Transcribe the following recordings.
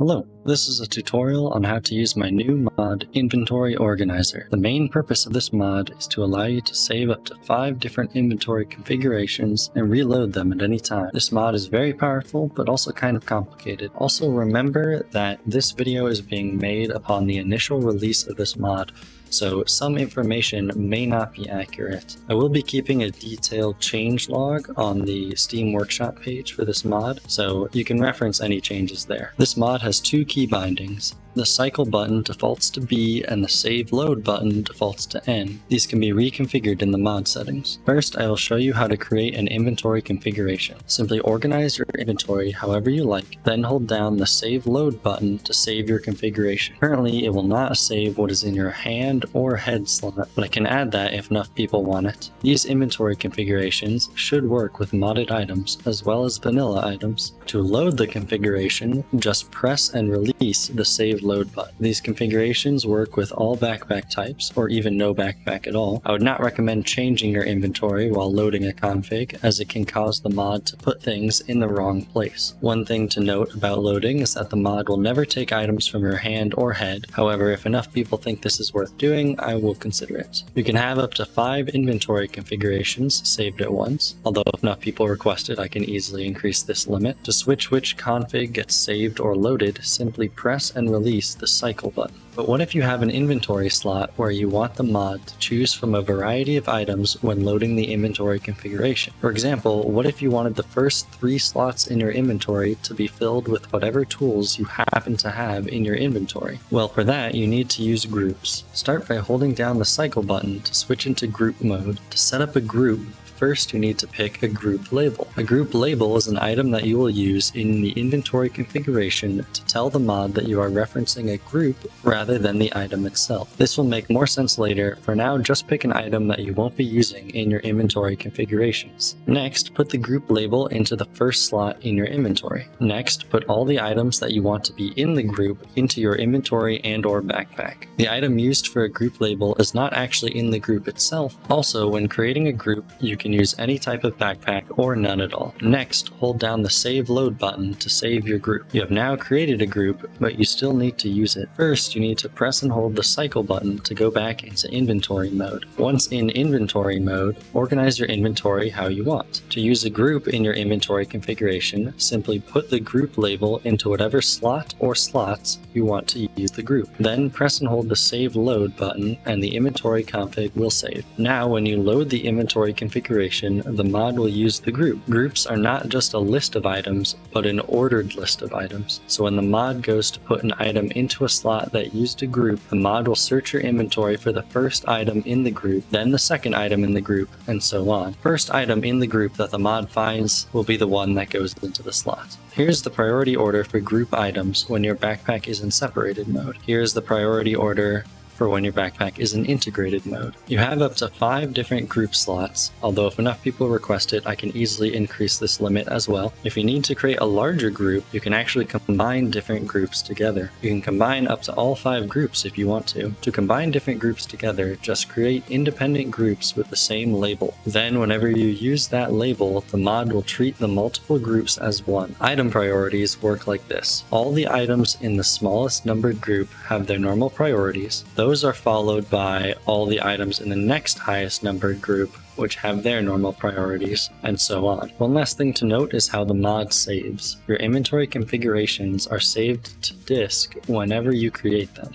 Hello, this is a tutorial on how to use my new mod, Inventory Organizer. The main purpose of this mod is to allow you to save up to 5 different inventory configurations and reload them at any time. This mod is very powerful, but also kind of complicated. Also remember that this video is being made upon the initial release of this mod, so some information may not be accurate. I will be keeping a detailed change log on the Steam Workshop page for this mod, so you can reference any changes there. This mod has two key bindings. The cycle button defaults to B and the save load button defaults to N. These can be reconfigured in the mod settings. First, I will show you how to create an inventory configuration. Simply organize your inventory however you like, then hold down the save load button to save your configuration. Currently, it will not save what is in your hand or head slot, but I can add that if enough people want it. These inventory configurations should work with modded items as well as vanilla items. To load the configuration, just press and release the save load. These configurations work with all backpack types, or even no backpack at all. I would not recommend changing your inventory while loading a config, as it can cause the mod to put things in the wrong place. One thing to note about loading is that the mod will never take items from your hand or head, however if enough people think this is worth doing, I will consider it. You can have up to 5 inventory configurations saved at once, although if enough people request it I can easily increase this limit. To switch which config gets saved or loaded, simply press and release release the cycle button. But what if you have an inventory slot where you want the mod to choose from a variety of items when loading the inventory configuration? For example, what if you wanted the first three slots in your inventory to be filled with whatever tools you happen to have in your inventory? Well, for that, you need to use groups. Start by holding down the cycle button to switch into group mode. To set up a group, first you need to pick a group label. A group label is an item that you will use in the inventory configuration to tell the mod that you are referencing a group rather than the item itself. This will make more sense later. For now, just pick an item that you won't be using in your inventory configurations. Next, put the group label into the first slot in your inventory. Next, put all the items that you want to be in the group into your inventory and or backpack. The item used for a group label is not actually in the group itself. Also, when creating a group, you can can use any type of backpack or none at all. Next, hold down the save load button to save your group. You have now created a group, but you still need to use it. First, you need to press and hold the cycle button to go back into inventory mode. Once in inventory mode, organize your inventory how you want. To use a group in your inventory configuration, simply put the group label into whatever slot or slots you want to use the group. Then press and hold the save load button and the inventory config will save. Now when you load the inventory configuration the mod will use the group. Groups are not just a list of items, but an ordered list of items. So when the mod goes to put an item into a slot that used a group, the mod will search your inventory for the first item in the group, then the second item in the group, and so on. First item in the group that the mod finds will be the one that goes into the slot. Here's the priority order for group items when your backpack is in separated mode. Here's the priority order for when your backpack is in integrated mode. You have up to 5 different group slots, although if enough people request it, I can easily increase this limit as well. If you need to create a larger group, you can actually combine different groups together. You can combine up to all 5 groups if you want to. To combine different groups together, just create independent groups with the same label. Then whenever you use that label, the mod will treat the multiple groups as one. Item priorities work like this. All the items in the smallest numbered group have their normal priorities. Those those are followed by all the items in the next highest numbered group, which have their normal priorities, and so on. One last thing to note is how the mod saves. Your inventory configurations are saved to disk whenever you create them.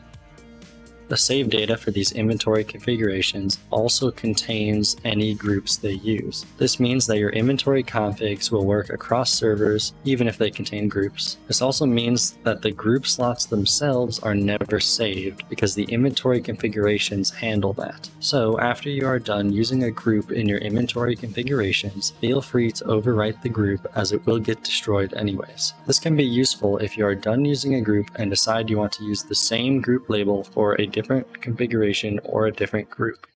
The save data for these inventory configurations also contains any groups they use. This means that your inventory configs will work across servers even if they contain groups. This also means that the group slots themselves are never saved because the inventory configurations handle that. So after you are done using a group in your inventory configurations, feel free to overwrite the group as it will get destroyed anyways. This can be useful if you are done using a group and decide you want to use the same group label for a different configuration or a different group.